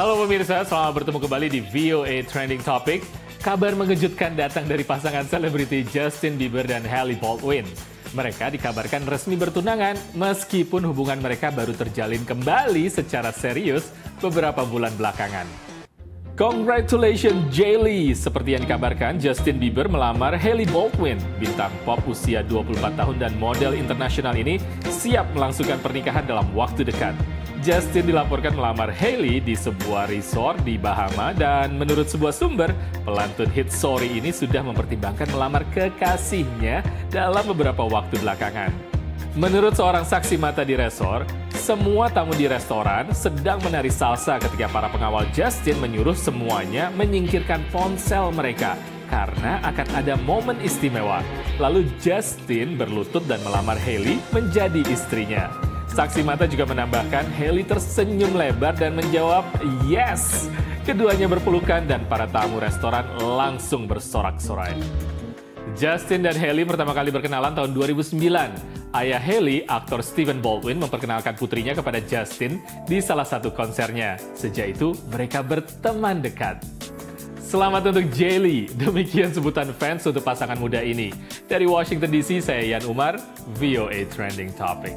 Halo pemirsa, selamat bertemu kembali di VOA Trending Topic. Kabar mengejutkan datang dari pasangan selebriti Justin Bieber dan Hailey Baldwin. Mereka dikabarkan resmi bertunangan meskipun hubungan mereka baru terjalin kembali secara serius beberapa bulan belakangan. Congratulations Jaylee! Seperti yang dikabarkan, Justin Bieber melamar Hailey Baldwin. Bintang pop usia 24 tahun dan model internasional ini siap melangsungkan pernikahan dalam waktu dekat. Justin dilaporkan melamar Hailey di sebuah resort di Bahama dan menurut sebuah sumber, pelantun hit Sorry ini sudah mempertimbangkan melamar kekasihnya dalam beberapa waktu belakangan. Menurut seorang saksi mata di resort, semua tamu di restoran sedang menari salsa ketika para pengawal Justin menyuruh semuanya menyingkirkan ponsel mereka karena akan ada momen istimewa. Lalu Justin berlutut dan melamar Hailey menjadi istrinya. Saksi mata juga menambahkan Haley tersenyum lebar dan menjawab yes. Keduanya berpelukan dan para tamu restoran langsung bersorak-sorai. Justin dan Haley pertama kali berkenalan tahun 2009. Ayah Haley, aktor Stephen Baldwin, memperkenalkan putrinya kepada Justin di salah satu konsernya. Sejak itu, mereka berteman dekat. Selamat untuk Jelly. Demikian sebutan fans untuk pasangan muda ini. Dari Washington DC, saya Yan Umar, VOA Trending Topic.